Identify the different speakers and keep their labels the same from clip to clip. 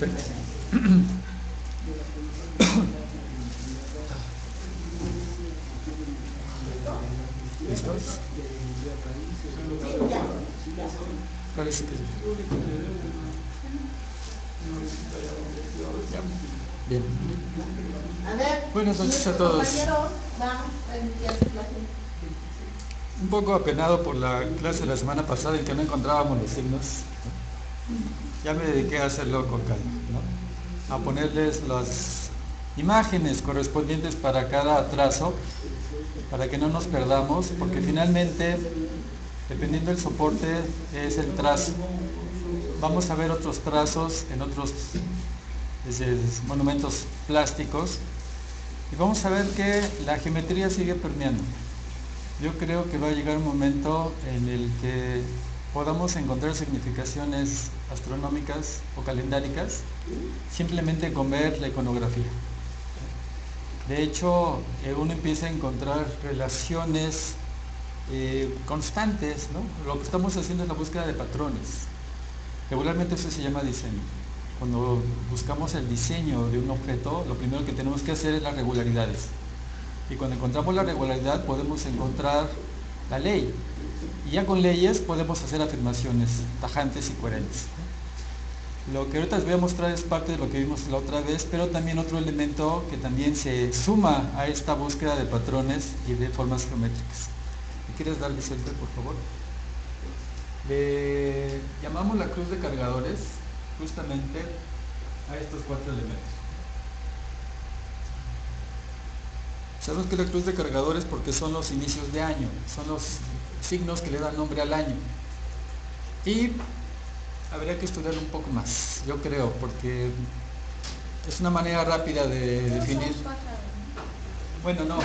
Speaker 1: Perfecto. ¿Listos? Parece que Ya. Bien.
Speaker 2: A ver,
Speaker 1: Buenas noches a todos. Un poco apenado por la clase de la semana pasada en que no encontrábamos los signos. Ya me dediqué a hacerlo con calma, a ponerles las imágenes correspondientes para cada trazo, para que no nos perdamos, porque finalmente, dependiendo del soporte, es el trazo. Vamos a ver otros trazos en otros desde monumentos plásticos y vamos a ver que la geometría sigue permeando. Yo creo que va a llegar un momento en el que podamos encontrar significaciones astronómicas o calendáricas simplemente con ver la iconografía. De hecho, eh, uno empieza a encontrar relaciones eh, constantes, ¿no? Lo que estamos haciendo es la búsqueda de patrones. Regularmente eso se llama diseño. Cuando buscamos el diseño de un objeto, lo primero que tenemos que hacer es las regularidades. Y cuando encontramos la regularidad podemos encontrar la ley. Y ya con leyes podemos hacer afirmaciones tajantes y coherentes. Lo que ahorita les voy a mostrar es parte de lo que vimos la otra vez, pero también otro elemento que también se suma a esta búsqueda de patrones y de formas geométricas. ¿Me quieres dar, Vicente, por favor? Le llamamos la cruz de cargadores justamente a estos cuatro elementos. Sabemos que la cruz de cargadores porque son los inicios de año, son los signos que le dan nombre al año. Y habría que estudiar un poco más, yo creo, porque es una manera rápida de definir. Bueno, no,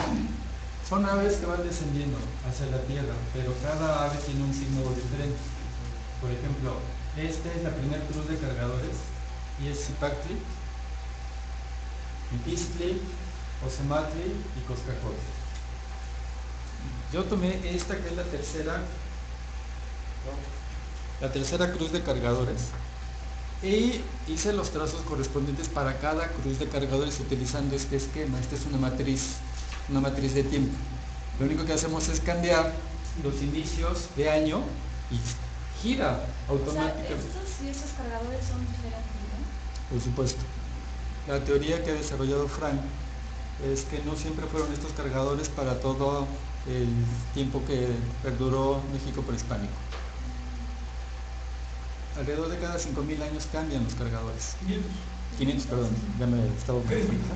Speaker 1: son aves que van descendiendo hacia la tierra, pero cada ave tiene un signo diferente. Por ejemplo, esta es la primera cruz de cargadores y es Zipactli, Mipistli, Osematli y Coscajol. Yo tomé esta que es la tercera, la tercera cruz de cargadores y hice los trazos correspondientes para cada cruz de cargadores utilizando este esquema. Esta es una matriz, una matriz de tiempo. Lo único que hacemos es cambiar los inicios de año y gira
Speaker 3: O sea,
Speaker 1: automáticamente.
Speaker 3: estos y esos cargadores son diferentes, ¿no?
Speaker 1: Por supuesto. La teoría que ha desarrollado Frank es que no siempre fueron estos cargadores para todo el tiempo que perduró México prehispánico. Alrededor de cada 5.000 años cambian los cargadores. 500, perdón, ya me estaba.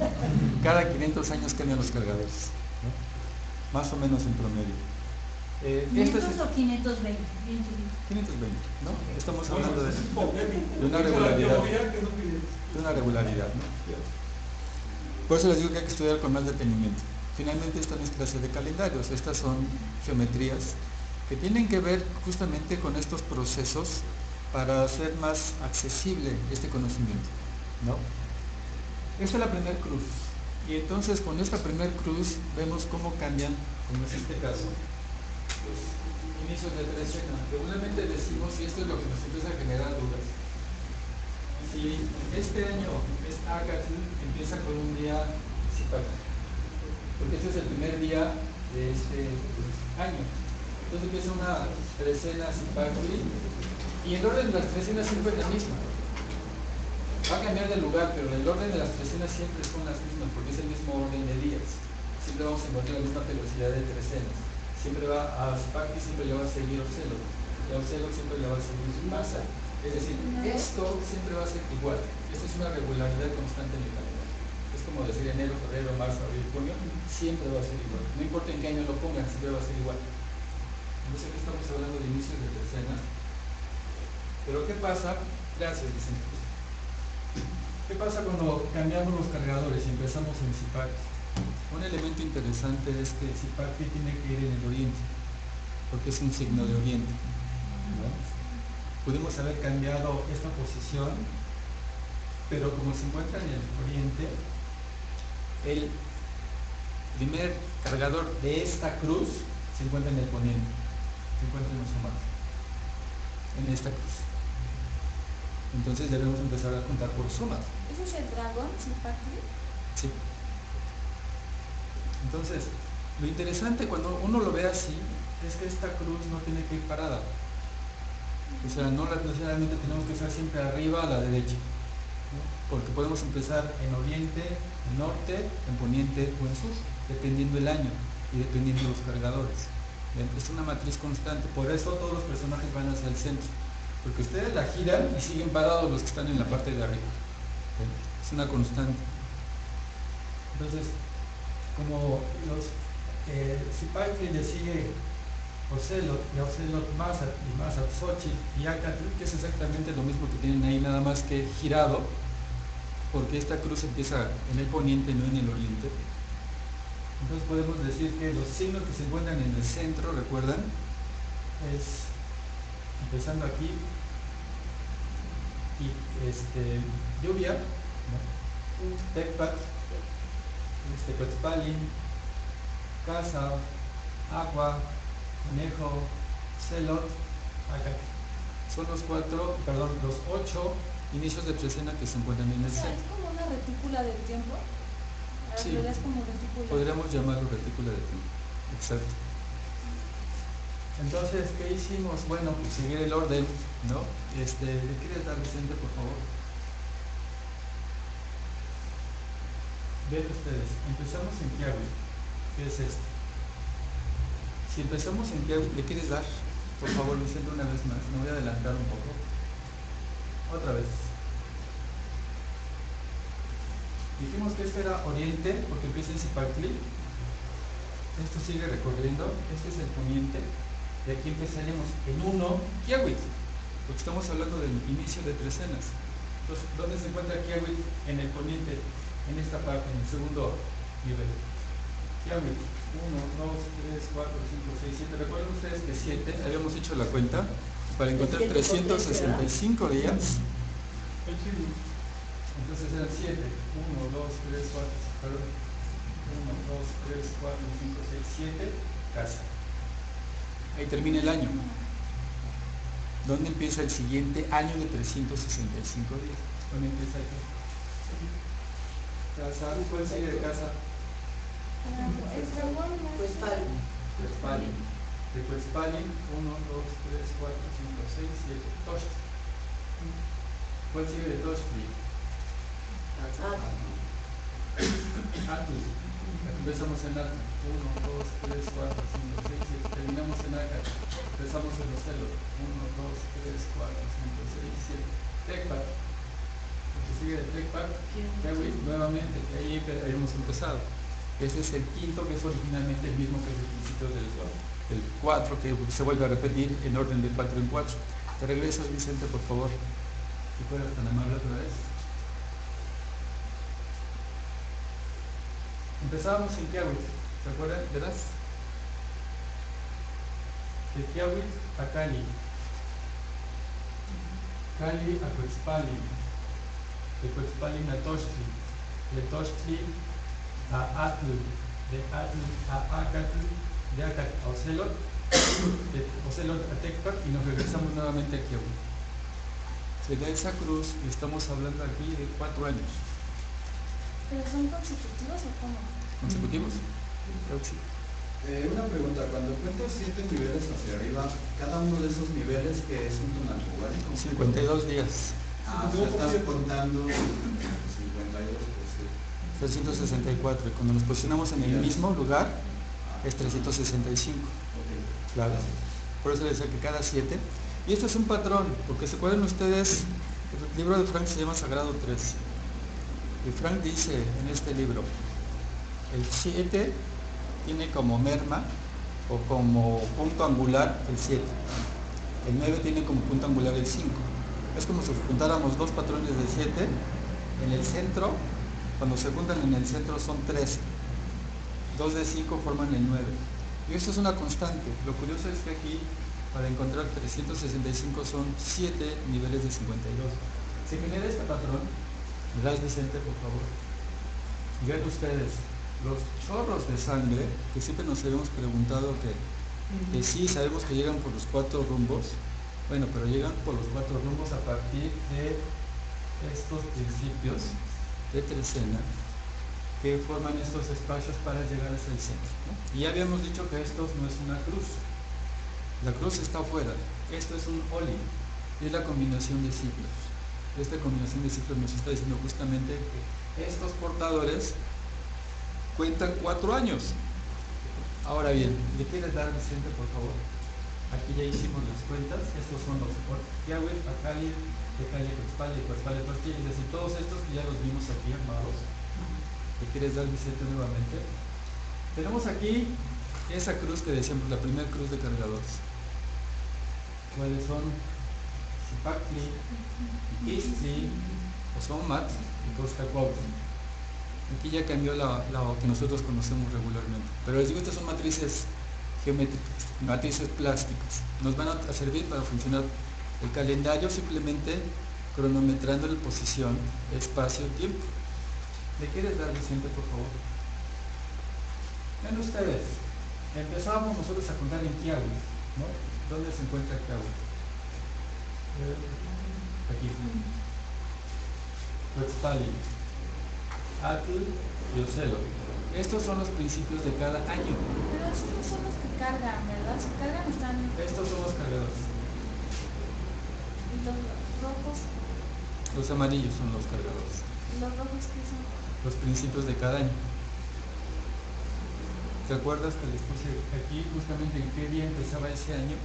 Speaker 1: Cada 500 años cambian los cargadores. ¿no? Más o menos en promedio. Eh, este es
Speaker 3: 500 o 520, bien chiquito.
Speaker 1: 520, ¿no? Estamos hablando de, de una regularidad. De una regularidad, ¿no? Por eso les digo que hay que estudiar con más detenimiento. Finalmente esta no es clase de calendarios, estas son geometrías que tienen que ver justamente con estos procesos para hacer más accesible este conocimiento. ¿no? Esta es la primera cruz. Y entonces con esta primera cruz vemos cómo cambian, como es este caso, los inicios de trecena. Regularmente decimos, y esto es lo que nos empieza a generar dudas, si este año es Acatl, empieza con un día porque este es el primer día de este año. Entonces empieza una trecena Zipactli, y el orden de las trecenas siempre es el mismo. Va a cambiar de lugar, pero el orden de las trecenas siempre son las mismas, porque es el mismo orden de días. Siempre vamos a encontrar la misma velocidad de trecenas. Siempre va a Zipactli, siempre le va a seguir Ocelo. Y a Ocelo siempre le va a seguir Masa. Es decir, esto siempre va a ser igual. Esto es una regularidad constante en el como decir enero, febrero, marzo, abril, junio, siempre va a ser igual. No importa en qué año lo pongan, siempre va a ser igual. Entonces aquí estamos hablando de inicios de tercena. Pero ¿qué pasa? Gracias, Vicente. ¿Qué pasa cuando cambiamos los cargadores y empezamos en Zipactli? Un elemento interesante es que Zipactli tiene que ir en el oriente, porque es un signo de oriente. ¿no? Pudimos haber cambiado esta posición, pero como se encuentra en el oriente, el primer cargador de esta cruz se encuentra en el poniente, se encuentra en los humanos, en esta cruz. Entonces debemos empezar a contar por suma.
Speaker 3: ¿Ese es el dragón, Zipacli?
Speaker 1: Sí. Entonces, lo interesante cuando uno lo ve así es que esta cruz no tiene que ir parada. O sea, no necesariamente tenemos que estar siempre arriba a la derecha. Porque podemos empezar en oriente, en norte, en poniente o en sur, dependiendo el año y dependiendo de los cargadores. Es una matriz constante, por eso todos los personajes van hacia el centro. Porque ustedes la giran y siguen parados los que están en la parte de arriba. Es una constante. Entonces, como los eh, Zipaquil le sigue Ocelot y Ocelot Mazat y Mazat Xochitl y Acatl, que es exactamente lo mismo que tienen ahí, nada más que girado, porque esta cruz empieza en el poniente, no en el oriente. Entonces podemos decir que los signos que se encuentran en el centro, recuerdan, es empezando aquí, y este, lluvia, ¿no? Tecpat, este, Quetzpalin, casa, agua, conejo, celot, acá. Son los cuatro, perdón, los ocho inicios de trecena que se encuentran en el
Speaker 3: sea, es
Speaker 1: centro.
Speaker 3: como una retícula del tiempo.
Speaker 1: Sí.
Speaker 3: como retícula.
Speaker 1: Podríamos llamarlo retícula de tiempo. Exacto. Entonces, ¿qué hicimos? Bueno, pues seguir el orden, ¿no? Este, ¿Le quieres dar Vicente, por favor? Ven ustedes, empezamos en Kiawi, ¿qué es esto? Si empezamos en Kiawi, ¿le quieres dar? Por favor, Vicente, una vez más, me voy a adelantar un poco. Otra vez. Dijimos que este era oriente, porque empieza en Zipacli. Esto sigue recorriendo, este es el poniente. Y aquí empezaremos en 1, Kiawit, porque estamos hablando del inicio de trecenas. Entonces, ¿dónde se encuentra Kiawit? En el poniente, en esta parte, en el segundo nivel. Kiawit, 1, 2, 3, 4, 5, 6, 7. ¿Recuerdan ustedes que 7? Habíamos hecho la cuenta para encontrar 365 días. Entonces eran 7. 1, 2, 3, 4, perdón. 1, 2, 3, 4, 5, 6, 7. Casa. Ahí termina el año. ¿Dónde empieza el siguiente año de 365 días? ¿Dónde empieza aquí? Casa. ¿Cuál sigue de casa?
Speaker 3: El
Speaker 2: Pues
Speaker 3: es-
Speaker 2: vale.
Speaker 1: Quetzpalin. De Quetzpalin, 1, 2, 3, 4, 5, 6, 7. Tosh. ¿Cuál sigue de Toshli? Atl. Empezamos en Atl. 1, 2, 3, 4, 5, 6, 7. Terminamos en Acat. Empezamos en los celos. 1, 2, 3, 4, 5, 6, 7. Tecpat. Lo que sigue de Tecpat. Kiawi, nuevamente, que ahí hemos empezado. Ese es el quinto, que es originalmente el mismo que es el principio del, del 4, que se vuelve a repetir en orden de 4 en 4. Te regresas, Vicente, por favor. Si fueras tan amable otra vez. Empezábamos en Kiawit, ¿se acuerdan? ¿Verás? De Kiawit a Cali. Cali a Cuetzpalli. De Cuetzpalli a Tochtli. De Tochtli a Atl. De Atl a Acatl. De Acatl a Ocelot. De Ocelot a Tecpac y nos regresamos nuevamente a Kiawit. Se da esa cruz y estamos hablando aquí de cuatro años.
Speaker 3: ¿Pero son consecutivos o cómo?
Speaker 1: ¿Consecutivos? Creo que sí.
Speaker 4: Eh, una pregunta, cuando cuentas siete niveles hacia arriba, cada uno de esos niveles que es un tonalpohuari, ¿cómo se
Speaker 1: 52 días.
Speaker 4: Ah, o sea, estás contando 52, pues sí.
Speaker 1: 364. Y cuando nos posicionamos en el mismo lugar, es 365. Claro. Por eso les decía que cada 7. Y este es un patrón, porque se acuerdan ustedes, el libro de Frank se llama Sagrado 3. Y Frank dice en este libro, el 7 tiene como merma o como punto angular el 7. El 9 tiene como punto angular el 5. Es como si juntáramos dos patrones de 7 en el centro, cuando se juntan en el centro son 3 2 de 5 forman el 9. Y esto es una constante. Lo curioso es que aquí, para encontrar 365 son 7 niveles de 52. Si me lees este patrón, me das por favor. Vean ustedes, los chorros de sangre, que siempre nos hemos preguntado que, que sí, sabemos que llegan por los cuatro rumbos, bueno, pero llegan por los cuatro rumbos a partir de estos principios de trecena que forman estos espacios para llegar hasta el centro. Y ya habíamos dicho que esto no es una cruz. La cruz está afuera. Esto es un oli. Y es la combinación de ciclos. Esta combinación de ciclos nos está diciendo justamente que estos portadores cuentan cuatro años. Ahora bien, ¿le quieres dar, Vicente, por favor? Aquí ya hicimos las cuentas. Estos son los Yahweh, Akali, Tekali, Cotzpali, Cotzpali, Tortilla. Es decir, todos estos que ya los vimos aquí armados. ¿Le quieres dar, Vicente, nuevamente? Tenemos aquí esa cruz que decíamos, la primera cruz de cargadores. ¿Cuáles son? Zipacli, Istli, Osomat y Costa. Aquí ya cambió la, la que nosotros conocemos regularmente. Pero les digo, estas son matrices geométricas, matrices plásticas. Nos van a servir para funcionar el calendario simplemente cronometrando la posición, espacio, tiempo. ¿Le quieres dar, Vicente, por favor? Ven ustedes, empezábamos nosotros a contar en Kiawi, ¿no? ¿Dónde se encuentra Kiawi? Aquí. Huetzpali, Atl y Ocelo. Estos son los principios de cada año.
Speaker 3: Pero estos son los que cargan, ¿verdad? Si cargan están
Speaker 1: Estos son los cargadores.
Speaker 3: y los rojos.
Speaker 1: Los amarillos son los cargadores.
Speaker 3: ¿Y los rojos qué son?
Speaker 1: Los principios de cada año. ¿Te acuerdas que les puse aquí justamente en qué día empezaba ese año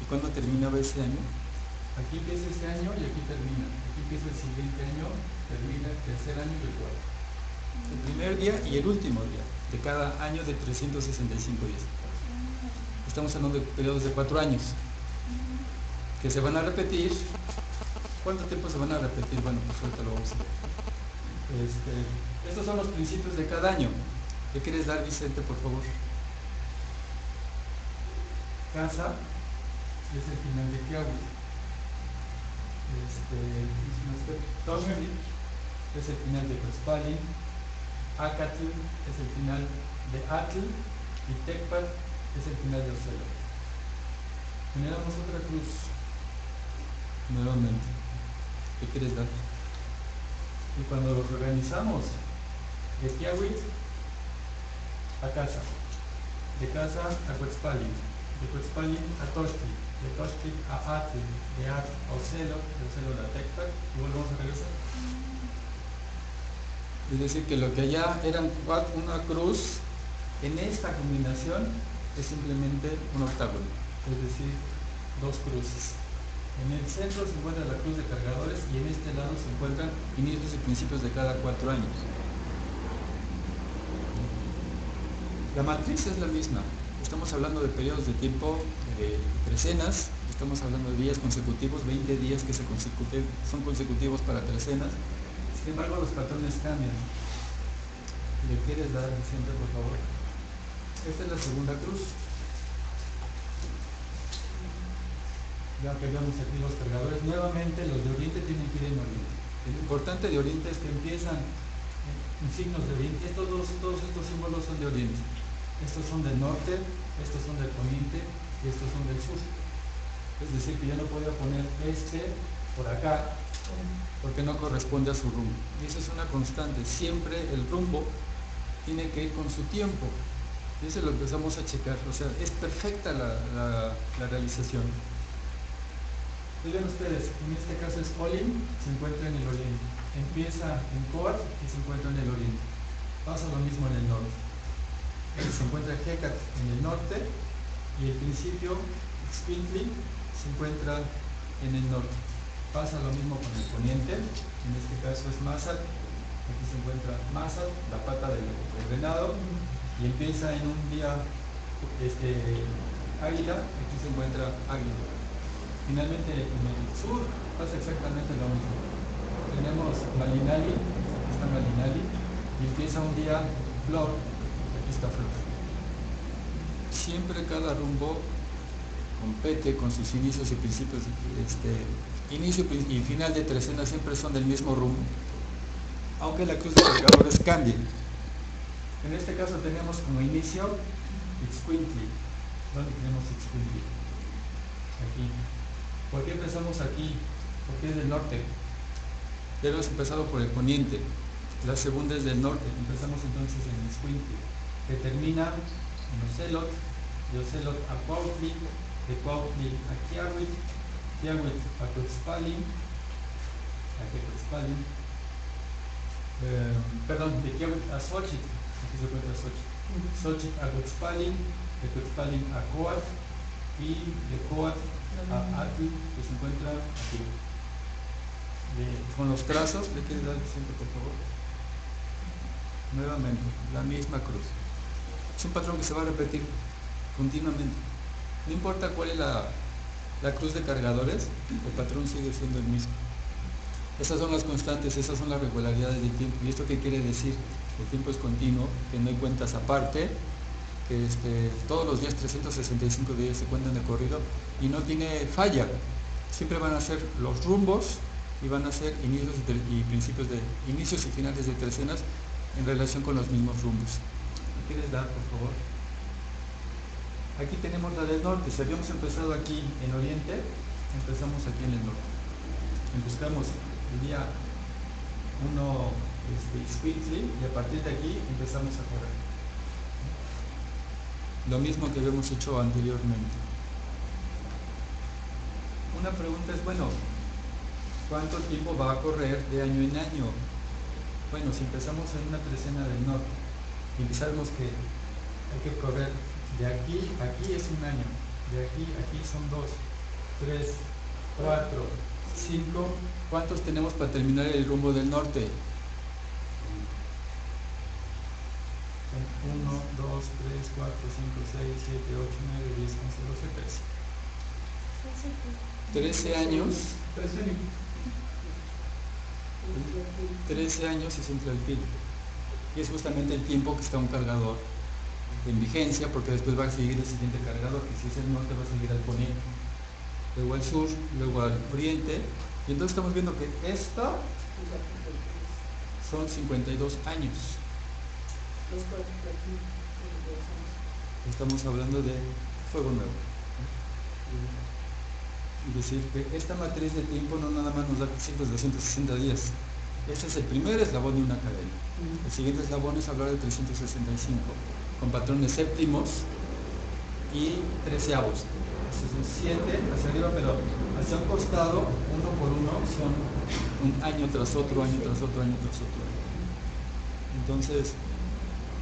Speaker 1: y cuándo terminaba ese año? Aquí empieza ese año y aquí termina. Aquí empieza el siguiente año, termina el tercer año y el cuarto. El primer día y el último día de cada año de 365 días. Estamos hablando de periodos de cuatro años que se van a repetir. ¿Cuánto tiempo se van a repetir? Bueno, pues ahorita lo vamos a ver. Este, estos son los principios de cada año. ¿Qué quieres dar, Vicente, por favor? Casa es el final de Kiawi. Este, es el final de Cospali. Acatl es el final de Atl. Y Tecpat es el final de Ocelo. Generamos otra cruz. Nuevamente. ¿Qué quieres dar? Y cuando los organizamos, de Kiawit a casa, de casa a Cuetzpali, de Cuetzpali a Toshti, de Toshti a Atl, de Atl a Ocelo, de Ocelo a Tecpac, y volvemos a regresar. Es decir, que lo que allá eran una cruz, en esta combinación es simplemente un octágono, es decir, dos cruces. En el centro se encuentra la cruz de cargadores y en este lado se encuentran inicios y principios de cada cuatro años. La matriz es la misma. Estamos hablando de periodos de tiempo de trecenas, estamos hablando de días consecutivos, 20 días que son consecutivos para trecenas. Sin embargo, los patrones cambian. ¿Le quieres dar, Vicente, por favor? Esta es la segunda cruz. Ya que vemos aquí los cargadores, nuevamente los de Oriente tienen que ir en Oriente. Lo importante de Oriente es que empiezan en signos de Oriente. Estos dos, todos estos símbolos son de Oriente. Estos son del norte, estos son del poniente y estos son del sur. Es decir, que yo no puedo poner este por acá porque no corresponde a su rumbo. Y eso es una constante. Siempre el rumbo tiene que ir con su tiempo. Y eso lo empezamos a checar. O sea, es perfecta la realización. Miren ustedes, en este caso es Olin, se encuentra en el oriente. Empieza en Coat y se encuentra en el oriente. Pasa lo mismo en el norte. Se encuentra Hecat en el norte y el principio, Spintly, se encuentra en el norte. Pasa lo mismo con el poniente, en este caso es Masat, aquí se encuentra Masat, la pata del, del venado, y empieza en un día este, águila, aquí se encuentra águila. Finalmente en el sur pasa exactamente lo mismo. Tenemos Malinali, aquí está Malinali, y empieza un día flor, aquí está flor. Siempre cada rumbo compete con sus inicios y principios, este, inicio y final de trecena siempre son del mismo rumbo, aunque la cruz de cargadores cambie. En este caso tenemos como inicio Itzcuintli. ¿Dónde tenemos Itzcuintli? Aquí. ¿Por qué empezamos aquí? Porque es del norte. Debemos empezado por el poniente. La segunda es del norte. Empezamos entonces en Escuinte, que termina en Ocelot, de Ocelot a Cuautli, de Cuautli a Kiawit, Kiawit a Coxpalin, a Coxpalin, eh, perdón, de Kiawit a Xochitl, aquí se encuentra Xochitl, Xochitl a Coxpalin, de Coxpalin a Coat y de Coat a Atl, que se encuentra aquí. Con los trazos, ¿le quieres dar centro, por favor? Nuevamente, la misma cruz. Es un patrón que se va a repetir continuamente. No importa cuál es la, la cruz de cargadores, el patrón sigue siendo el mismo. Esas son las constantes, esas son las regularidades del tiempo. ¿Y esto qué quiere decir? El tiempo es continuo, que no hay cuentas aparte, que este, todos los días 365 días se cuentan de corrido y no tiene falla. Siempre van a ser los rumbos y van a ser inicios y, principios de inicios y finales de trecenas en relación con los mismos rumbos. ¿Me ¿Quieres dar, por favor? Aquí tenemos la del norte. Si habíamos empezado aquí en oriente, empezamos aquí en el norte. Buscamos el día 1 este, y a partir de aquí empezamos a correr. Lo mismo que habíamos hecho anteriormente. Una pregunta es, bueno, ¿cuánto tiempo va a correr de año en año? Bueno, si empezamos en una trecena del norte y empezamos que hay que correr de aquí aquí es un año, de aquí aquí son dos, tres, cuatro, cinco. ¿Cuántos tenemos para terminar el rumbo del norte? Son 1, 2, 3, 4, 5, 6, 7, 8, 9, 10, 11, 12, 13. 13 años, 13 años es entre el tiempo. Y es justamente el tiempo que está un cargador en vigencia, porque después va a seguir el siguiente cargador, que si es el norte va a seguir al poniente, luego al sur, luego al oriente. Y entonces estamos viendo que esto son 52 años. Estamos hablando de fuego nuevo. Es decir, que esta matriz de tiempo no nada más nos da ciclos de 160 días. Este es el primer eslabón de una cadena. El siguiente eslabón es hablar de 365, con patrones séptimos y treceavos. Son siete hacia arriba, pero hacia un costado, uno por uno, son un año tras otro, año tras otro, año tras otro. Entonces,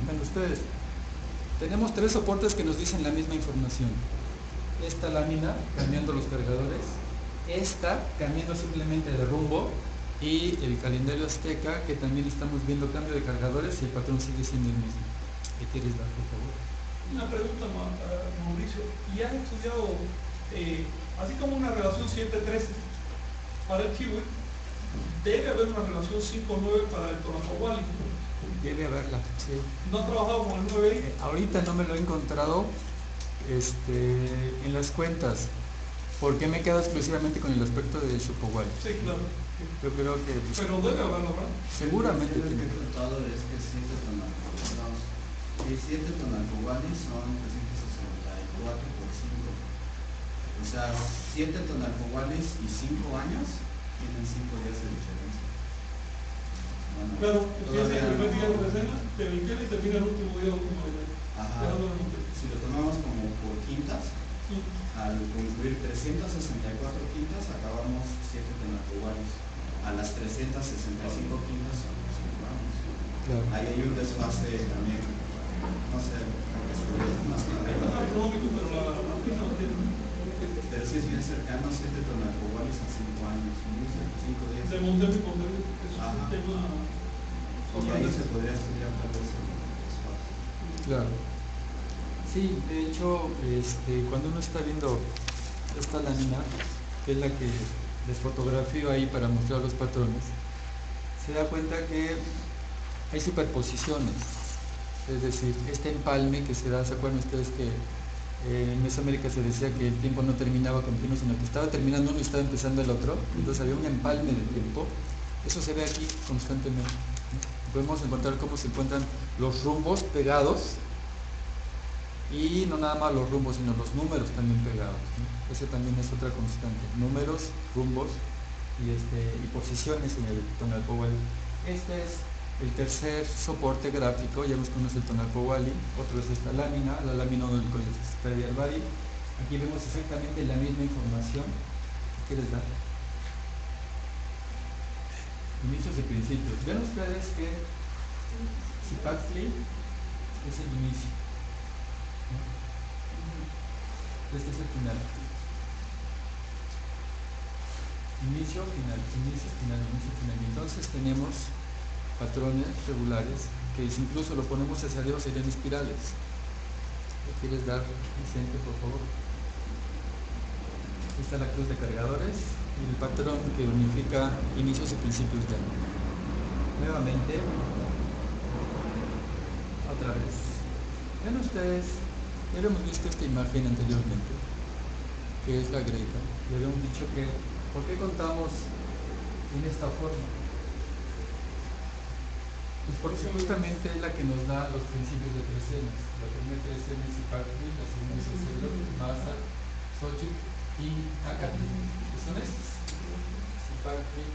Speaker 1: ven ustedes, tenemos tres soportes que nos dicen la misma información. Esta lámina cambiando los cargadores, esta cambiando simplemente de rumbo y el calendario azteca que también estamos viendo cambio de cargadores y el patrón sigue siendo el mismo. ¿Qué quieres dar, por favor?
Speaker 5: Una pregunta, Ma- Mauricio. ¿Y has estudiado, eh, así como una relación 7-13 para el kiwi, debe haber una relación 5-9 para el Tonacahuali?
Speaker 1: Debe haberla, sí.
Speaker 5: ¿No has trabajado con el 9 ahí?
Speaker 1: Eh, ahorita no me lo he encontrado este, en las cuentas, porque me he quedado exclusivamente con el aspecto de Chupowal.
Speaker 5: Sí, claro.
Speaker 1: Yo creo que pues,
Speaker 5: Pero debe haberlo, ¿verdad?
Speaker 1: seguramente
Speaker 4: Lo que
Speaker 1: tiene
Speaker 4: he
Speaker 1: que-
Speaker 4: contado es que 7 tonalcohualis, y 7 tonalcohualis son 364 por 5. O sea, 7 tonalcohualis y 5 años tienen 5 días de diferencia.
Speaker 5: Claro, empieza
Speaker 4: todavía
Speaker 5: el primer día de
Speaker 4: no-
Speaker 5: la escena, te vincula y termina el último día, último día.
Speaker 4: Ajá. Si lo tomamos como por quintas,
Speaker 5: Sí.
Speaker 4: al concluir 364 quintas, acabamos 7 tonalcohualis. A las 365 quintas son 5 años.
Speaker 1: Claro.
Speaker 4: Ahí hay un desfase también, no sé, creo que es más que
Speaker 5: la, la física no tiene.
Speaker 4: Pero sí es bien cercano, 7 tonalcohualis a 5 años, 5 días.
Speaker 5: De Montero y Montero, es
Speaker 4: Ajá.
Speaker 5: un tema.
Speaker 4: Y ahí se podría estudiar tal vez el desfase.
Speaker 1: Claro. Sí, de hecho, este, cuando uno está viendo esta lámina, que es la que les fotografío ahí para mostrar los patrones, se da cuenta que hay superposiciones. Es decir, este empalme que se da, ¿se acuerdan ustedes que eh, en Mesoamérica se decía que el tiempo no terminaba continuo, sino que estaba terminando uno y estaba empezando el otro? Entonces había un empalme de tiempo. Eso se ve aquí constantemente. Podemos encontrar cómo se encuentran los rumbos pegados Y no nada más los rumbos, sino los números también pegados. ¿no? Ese también es otra constante. Números, rumbos y, este, y posiciones en el tonal powali. Este es el tercer soporte gráfico, ya cómo es el tonal powali. Otro es esta lámina, la lámina del Body. Aquí vemos exactamente la misma información. ¿Qué quieres dar? Inicios y principios. Ven ustedes que Zipactli es el inicio. Este es el final. Inicio, final, inicio, final, inicio, final. Entonces tenemos patrones regulares que si incluso lo ponemos hacia arriba serían espirales. ¿Le quieres dar, Vicente, por favor? Esta es la cruz de cargadores y el patrón que unifica inicios y principios de año. Nuevamente, otra vez. Ven ustedes ya habíamos visto esta imagen anteriormente, que es la greca. Y habíamos dicho que, ¿por qué contamos en esta forma? Pues porque justamente es la que nos da los principios de tres Ns. La primera tres N es Ipactli, la segunda es Celo, Masa, Xochitl y Acatli. ¿Qué son estos? Ipactli,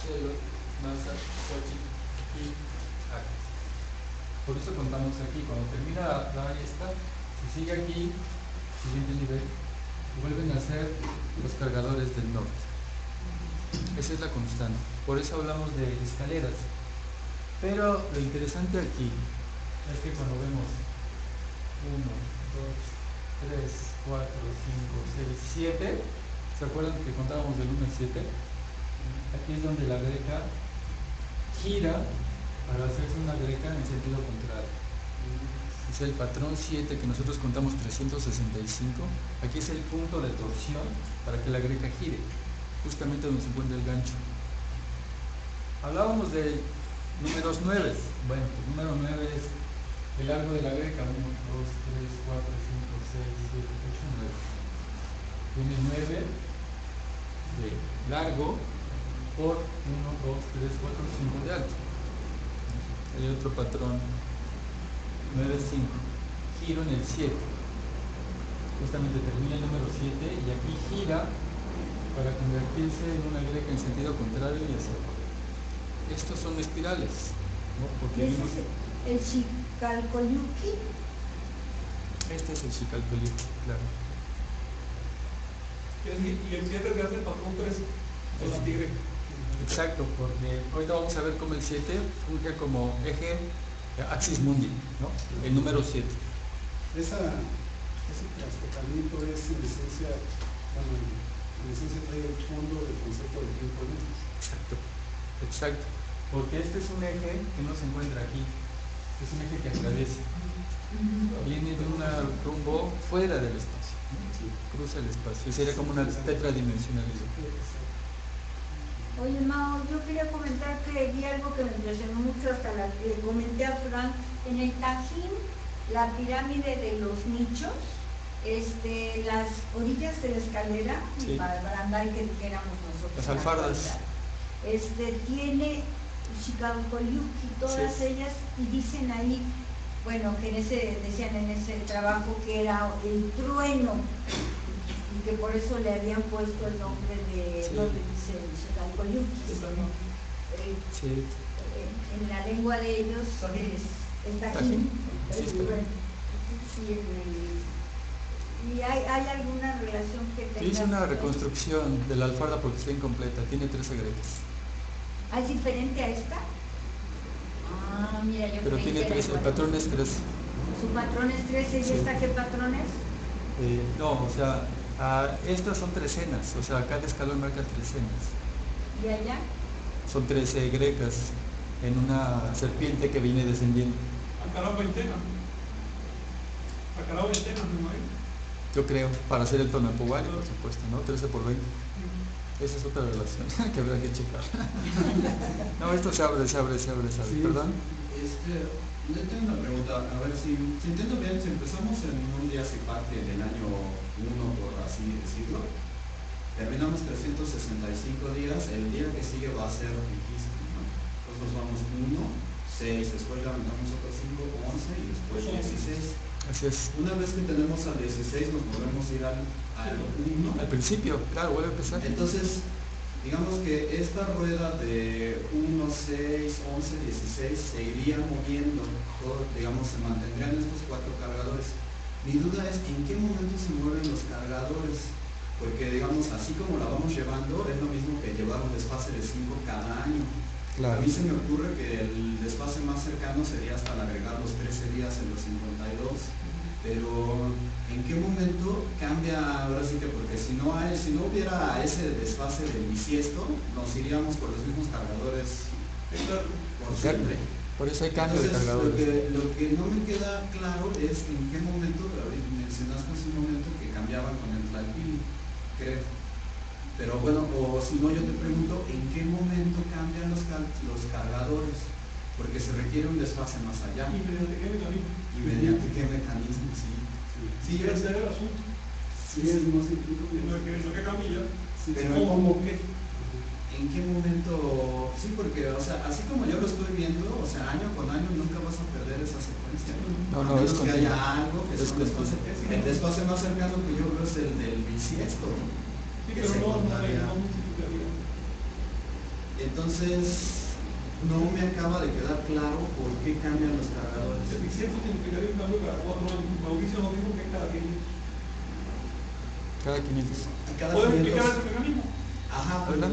Speaker 1: Celo, Masa, Xochitl y Acatli. Por eso contamos aquí, cuando termina la esta, si sigue aquí, siguiente nivel, vuelven a ser los cargadores del norte. Esa es la constante. Por eso hablamos de escaleras. Pero lo interesante aquí es que cuando vemos 1, 2, 3, 4, 5, 6, 7, ¿se acuerdan que contábamos del 1 al 7? Aquí es donde la greca gira para hacerse una greca en sentido contrario es el patrón 7 que nosotros contamos 365. Aquí es el punto de torsión para que la greca gire, justamente donde se encuentra el gancho. Hablábamos de números 9. Bueno, el número 9 es el largo de la greca. 1, 2, 3, 4, 5, 6, 7, 8, 9. Tiene 9 de largo por 1, 2, 3, 4, 5 de alto. Hay otro patrón 9, 5. Giro en el 7. Justamente termina el número 7 y aquí gira para convertirse en una greca en sentido contrario y así. Estos son espirales. ¿no? Porque
Speaker 2: ¿Y ese
Speaker 1: vimos,
Speaker 2: es el Chicalcoyuki?
Speaker 1: este es el Chicalcoliuki, claro.
Speaker 5: Y el- 7 se hace el patrón 3 con la tigre.
Speaker 1: Exacto, porque ahorita vamos a ver cómo el 7 funge como eje axis mundi, ¿no? El número 7.
Speaker 6: Esa, ese trastocamiento es en esencia, bueno, en esencia trae el fondo del concepto de tiempo.
Speaker 1: Exacto, exacto. Porque este es un eje que no se encuentra aquí. Es un eje que atraviesa. Viene de un rumbo fuera del espacio. Cruza el espacio. Y sería como una tetradimensionalidad.
Speaker 2: Oye, Mao, yo quería comentar que vi algo que me impresionó mucho, hasta la que comenté a Frank. En el Tajín, la pirámide de los nichos, este, las orillas de la escalera,
Speaker 1: Sí.
Speaker 2: para barandal que dijéramos nosotros.
Speaker 1: Las alfardas.
Speaker 2: Este, tiene Chicagoyuki, todas
Speaker 1: Sí.
Speaker 2: ellas, y dicen ahí, bueno, que en ese, decían en ese trabajo que era el trueno, y que por eso le habían puesto el nombre de,
Speaker 1: Sí.
Speaker 2: donde dice. Eh,
Speaker 1: Sí.
Speaker 2: en, en la lengua de ellos es,
Speaker 1: está.
Speaker 2: Sí, el- ¿Y hay, hay alguna relación que tenga?
Speaker 1: Hice una reconstrucción de la alfarda porque está incompleta. Tiene 13 grecas.
Speaker 2: ¿Ah, ¿Es diferente a esta? Ah, mira, yo
Speaker 1: Pero tiene 13. El patrón es 13.
Speaker 2: Su patrón es 13 y
Speaker 1: Sí.
Speaker 2: esta qué patrón es?
Speaker 1: Eh, no, o sea, ah, estas son trecenas. O sea, cada escalón marca trecenas.
Speaker 2: ¿Y allá?
Speaker 1: Son 13 grecas en una serpiente que viene descendiendo.
Speaker 5: A cada veintena. A cada veintena, ¿no hay?
Speaker 1: Yo creo, para hacer el tonapowali, por supuesto, ¿no? 13 por 20. Esa es otra relación que habrá que checar. no, esto se abre, se abre, se abre, se abre.
Speaker 4: Sí.
Speaker 1: ¿Perdón?
Speaker 4: Este, yo tengo una pregunta, a ver si, si entiendo bien, si empezamos en un día se parte del año 1, por así decirlo, terminamos 365 días, el día que sigue va a ser riquísimo, ¿no? Entonces nos vamos 1, 6, después le aumentamos otros 5, 11 y después 16.
Speaker 1: Así es.
Speaker 4: Una vez que tenemos al 16 nos podemos ir al, al 1.
Speaker 1: Al principio, claro, vuelve a empezar.
Speaker 4: Entonces, digamos que esta rueda de 1, 6, 11, 16 se iría moviendo, todo, digamos, se mantendrían estos cuatro cargadores. Mi duda es en qué momento se mueven los cargadores, porque digamos, así como la vamos llevando, es lo mismo que llevar un desfase de 5 cada año. A mí se me ocurre que el desfase más cercano sería hasta el agregar los 13 días en los 52, pero ¿en qué momento cambia ahora sí que? Porque si no, hay, si no hubiera ese desfase del bisiesto, nos iríamos por los mismos cargadores por siempre.
Speaker 1: Por eso hay cambio de
Speaker 4: Entonces, lo
Speaker 1: cargadores.
Speaker 4: que, lo que no me queda claro es en qué momento, ahorita mencionaste hace un momento que cambiaban con el Tlalpili, creo. Pero bueno, o si no, yo te pregunto, ¿en qué momento cambian los, los cargadores? Porque se requiere un desfase más allá.
Speaker 5: ¿Y mediante qué mecanismo?
Speaker 4: ¿Y mediante qué mecanismo? Sí, sí,
Speaker 5: ese es el asunto.
Speaker 6: Sí, es más científico.
Speaker 5: No es que, no que cambie ya.
Speaker 6: Sí,
Speaker 4: Pero
Speaker 6: sí.
Speaker 5: ¿Cómo qué?
Speaker 4: ¿En qué momento? Sí, porque, o sea, así como yo lo estoy viendo, o sea, año con año nunca vas a perder esa secuencia.
Speaker 1: No, no, es
Speaker 4: que haya algo que
Speaker 1: Es
Speaker 4: un desfase. El desfase más cercano que yo veo es el del bisiesto. Que. Entonces, no me acaba de quedar claro por qué cambian los cargadores.
Speaker 5: El bisiesto significaría un cambio cada cuatro años. Mauricio nos dijo que cada 500.
Speaker 1: Cada 500.
Speaker 4: Y cada
Speaker 5: ¿Puedes explicar
Speaker 4: 500
Speaker 5: ese mecanismo?
Speaker 4: Ajá, pero...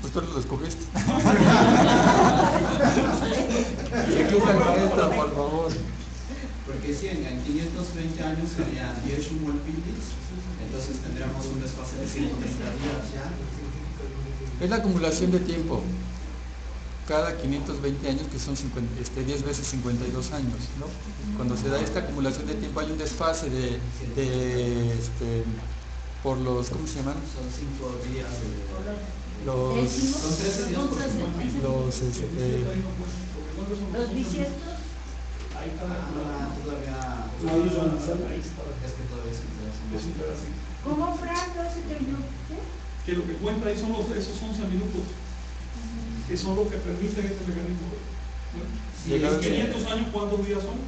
Speaker 1: Pues tú lo descubriste. Aquí el por favor.
Speaker 4: Porque si en, en 520 años serían 10 Shumwalpilis, entonces tendríamos un desfase de 130 días ya.
Speaker 1: Es la acumulación de tiempo. Cada 520 años, que son 50 este, 10 veces 52 años, ¿no? Cuando se da esta acumulación de tiempo hay un desfase de, de, este, por los, ¿cómo se llaman?
Speaker 4: Son 5 días de...
Speaker 1: Los.
Speaker 4: Son 13 días por
Speaker 1: los, este,
Speaker 2: Los bisiestos,
Speaker 4: Ah, todavía...
Speaker 6: Ahí es
Speaker 4: que todavía
Speaker 5: un pedacito.
Speaker 2: ¿cómo Fran no se te oyó? ¿Qué?
Speaker 5: Que lo que cuenta ahí son los, esos 11 minutos, que son los que permiten este mecanismo. ¿no?
Speaker 4: Sí,
Speaker 5: en
Speaker 1: es que-
Speaker 5: 500 años, ¿cuántos días son?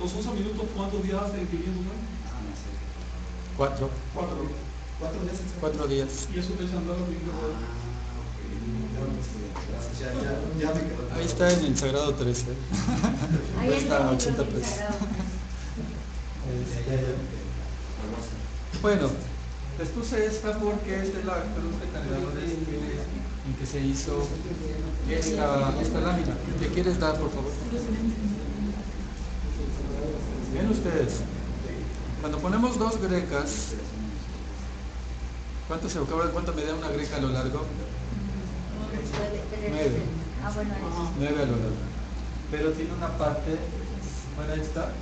Speaker 5: Los 11 minutos, ¿cuántos días hace en 500 años?
Speaker 4: Ah, no sé.
Speaker 1: cuatro,
Speaker 5: Cuatro días.
Speaker 4: ¿Cuatro días?
Speaker 1: cuatro días.
Speaker 5: Y eso te echan dado
Speaker 4: Ah, ok. Bueno, gracias. Ya, ya, ya me quedó claro.
Speaker 1: Ahí está en el Sagrado 13.
Speaker 2: Ahí
Speaker 1: Cuesta
Speaker 2: está
Speaker 1: 80
Speaker 2: el
Speaker 1: pesos.
Speaker 4: Claro.
Speaker 1: Bueno, les puse esta porque es la cruz de cargadores que- en que se hizo esta, esta lámina. ¿Qué quieres dar, por favor? Ven ustedes. Cuando ponemos dos grecas, ¿cuánto se? ¿Cuánto me da una greca a lo largo? Nueve.
Speaker 2: Ah, bueno.
Speaker 1: Nueve a lo largo. Pero tiene una parte, fuera esta,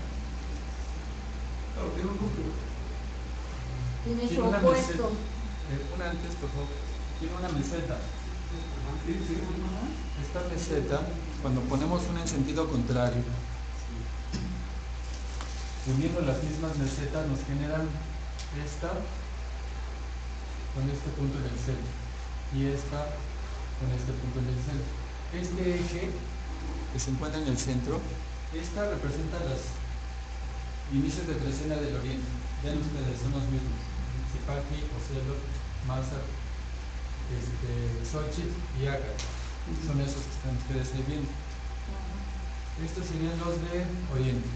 Speaker 5: Claro, tiene un núcleo.
Speaker 2: tiene
Speaker 1: tiene
Speaker 2: su
Speaker 1: una
Speaker 2: opuesto.
Speaker 1: meseta. Eh, una antes, por favor. Tiene una meseta.
Speaker 5: Sí, sí.
Speaker 1: Esta meseta, cuando ponemos una en sentido contrario, uniendo las mismas mesetas nos generan esta con este punto en el centro y esta con este punto en el centro. Este eje que se encuentra en el centro, esta representa las inicios de trecena del oriente. Vean ustedes, son los mismos. Zipaki, Ocelo, Masa, este, Xochitl y Acar. Son esos que están ustedes ahí viendo. Estos serían los de Oriente.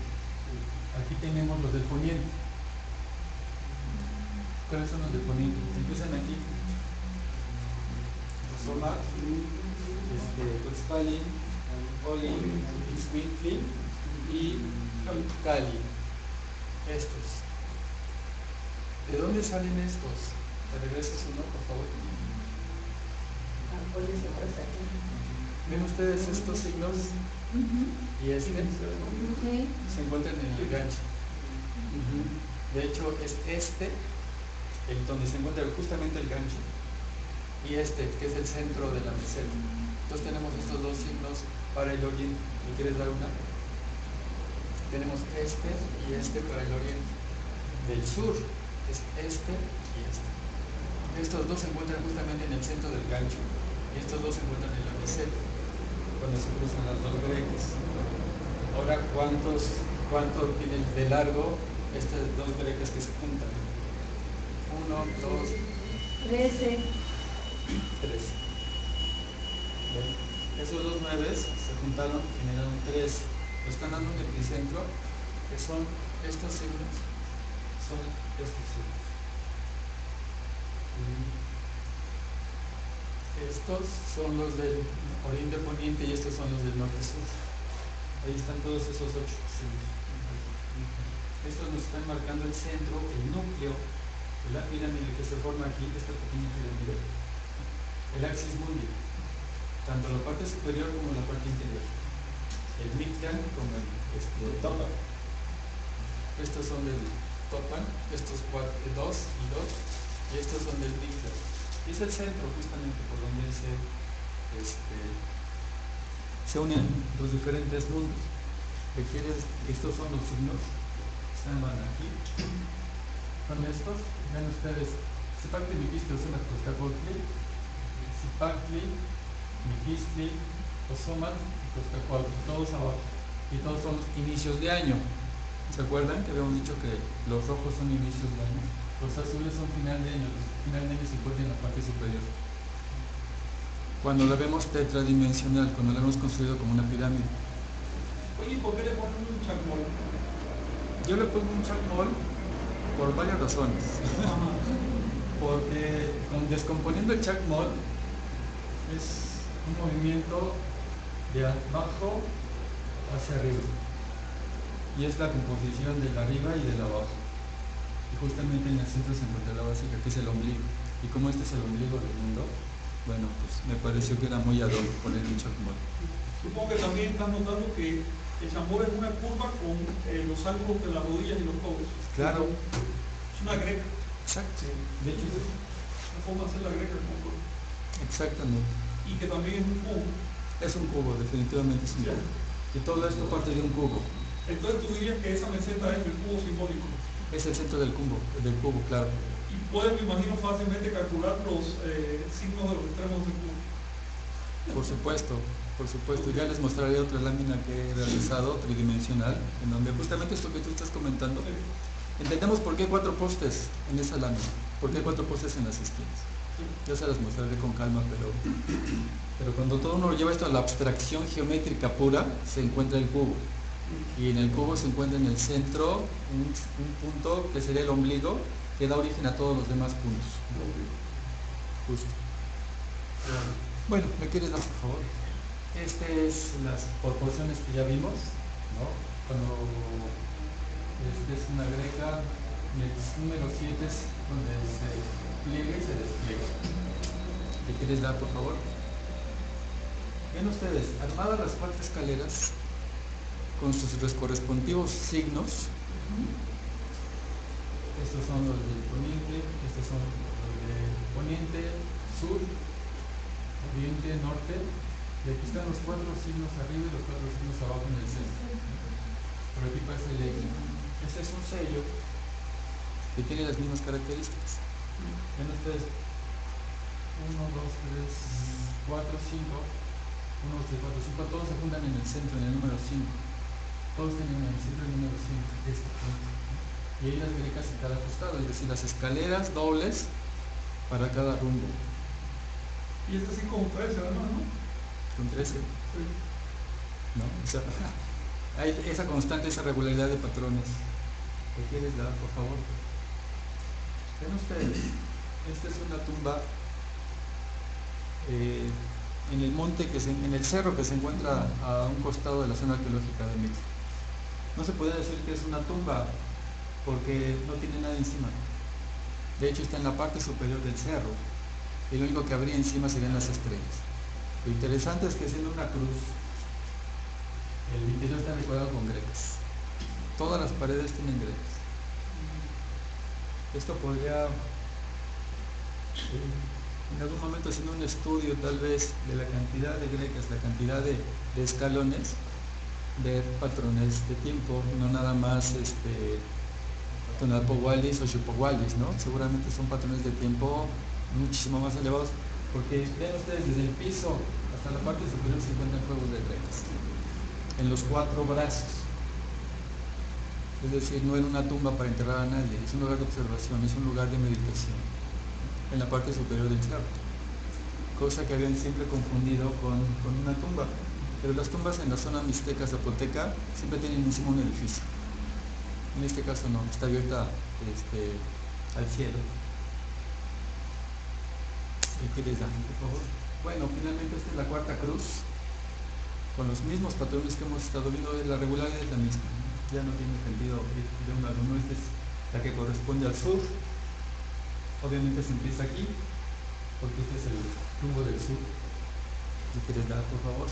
Speaker 1: Aquí tenemos los del Poniente. ¿Cuáles son los del Poniente? Empiezan aquí. Soma, este, Oli, Ixmitli y Cali. Estos. ¿De dónde salen estos? ¿Te regresas uno, por favor? ¿Ven ustedes estos signos? Y este se encuentran en el gancho. De hecho, es este el donde se encuentra justamente el gancho. Y este, que es el centro de la meseta. Entonces tenemos estos dos signos para el oriente. ¿Me quieres dar una? Tenemos este y este para el oriente. Del sur es este y este. Estos dos se encuentran justamente en el centro del gancho. Y estos dos se encuentran en la meseta, cuando se cruzan las dos grecas. Ahora, ¿cuántos, ¿cuánto tiene de largo estas dos grecas que se juntan? Uno, dos,
Speaker 2: Trece.
Speaker 1: tres. Bien. Esos dos nueves se juntaron y generaron tres. Lo están dando un epicentro, que son estos signos, son estos signos. Estos son los del oriente poniente y estos son los del norte sur. Ahí están todos esos ocho signos. Estos nos están marcando el centro, el núcleo de la pirámide que se forma aquí, esta pequeña pirámide. El axis mundi, tanto la parte superior como la parte interior. El Mictlan como el este, Topan. Estos son del Topan, estos cuatro, dos y dos, y estos son del Mictlan. Y es el centro justamente por donde se, este, se unen los diferentes mundos. ¿Qué quieres? Estos son los signos. Están aquí. Son estos. Ven ustedes. Zipactli, Miquistli, Osumat, Coscacotli. Zipactli, Miquistli, Osumat Todos abajo. Y todos son inicios de año. ¿Se acuerdan que habíamos dicho que los rojos son inicios de año? Los azules son final de año, los final de año se encuentran en la parte superior. Cuando la vemos tetradimensional, cuando la hemos construido como una pirámide.
Speaker 5: Oye, ¿por qué le ponen un chacmol?
Speaker 1: Yo le pongo un chacmol por varias razones. Porque descomponiendo el chacmol es un movimiento de abajo hacia arriba. Y es la composición del arriba y del abajo. Y justamente en el centro se encuentra la base, que es el ombligo. Y como este es el ombligo del mundo, bueno, pues me pareció que era muy ad hoc poner un chacmol.
Speaker 5: Supongo que también estás notando que el chambor es una curva con eh, los ángulos de las rodillas y los codos.
Speaker 1: Claro.
Speaker 5: Es una greca.
Speaker 1: Exacto. De hecho, es-
Speaker 5: La forma de hacer la greca curva.
Speaker 1: exactamente.
Speaker 5: Y que también es un cubo.
Speaker 1: Es un cubo, definitivamente es un cubo. Y todo esto parte de un cubo.
Speaker 5: Entonces tú dirías que esa meseta es el cubo simbólico.
Speaker 1: Es el centro del cubo, del cubo, claro.
Speaker 5: Y puedes, me imagino, fácilmente calcular los eh, signos de los extremos del cubo.
Speaker 1: Por supuesto, por supuesto. Ya les mostraré otra lámina que he realizado, tridimensional, en donde justamente esto que tú estás comentando, entendemos por qué hay cuatro postes en esa lámina, por qué hay cuatro postes en las esquinas. Ya se las mostraré con calma, pero, pero cuando todo uno lleva esto a la abstracción geométrica pura, se encuentra el cubo. Y en el cubo se encuentra en el centro un, un punto que sería el ombligo, que da origen a todos los demás puntos. Justo. Bueno, ¿me quieres dar por favor? Estas es las proporciones que ya vimos, ¿no? Cuando este es una greca, el número 7 es donde se pliega y se despliega. ¿Me quieres dar por favor? Ven ustedes, armadas las cuatro escaleras con sus correspectivos signos, estos son los del poniente, estos son los del poniente, sur, oriente, norte, y aquí están los cuatro signos arriba y los cuatro signos abajo en el centro. Por aquí pasa el eje. Este es un sello que tiene las mismas características. Ven ustedes, 1, 2, 3, 4, 5, 1, 2, 3, 4, 5, todos se juntan en el centro, en el número 5. Todos tienen en el centro el número 5, este punto. Y ahí las grecas en cada costado, es decir, las escaleras dobles para cada rumbo.
Speaker 5: Y este sí con 13 además, ¿no?
Speaker 1: Con 13.
Speaker 5: Sí.
Speaker 1: ¿no? O sea, hay esa constante, esa regularidad de patrones. ¿Qué quieres dar, por favor? Ven ustedes, esta es una tumba eh, en el monte, que en el cerro que se encuentra a un costado de la zona arqueológica de México. No se puede decir que es una tumba porque no tiene nada encima. De hecho, está en la parte superior del cerro y lo único que habría encima serían las estrellas. Lo interesante es que siendo una cruz, el interior está decorado con grecas. Todas las paredes tienen grecas. Esto podría, eh, en algún momento haciendo un estudio tal vez de la cantidad de grecas, la cantidad de, escalones, ver patrones de tiempo, no nada más este, tonalpohualis o chupohualis, ¿no? Seguramente son patrones de tiempo muchísimo más elevados, porque ven ustedes desde el piso hasta la parte superior se encuentran juegos de grecas. en los cuatro brazos. Es decir, no en una tumba para enterrar a nadie, es un lugar de observación, es un lugar de meditación, en la parte superior del cerro. Cosa que habían siempre confundido con, con una tumba. Pero las tumbas en la zona mixteca zapoteca siempre tienen encima un edificio. En este caso no, está abierta este, al cielo. ¿Y qué les dan, por favor? Bueno, finalmente esta es la cuarta cruz, con los mismos patrones que hemos estado viendo, la regularidad es la misma, ya no tiene sentido de un lado, no, esta es la que corresponde al sur, obviamente se empieza aquí, porque este es el rumbo del sur. ¿Me quieres dar, por favor?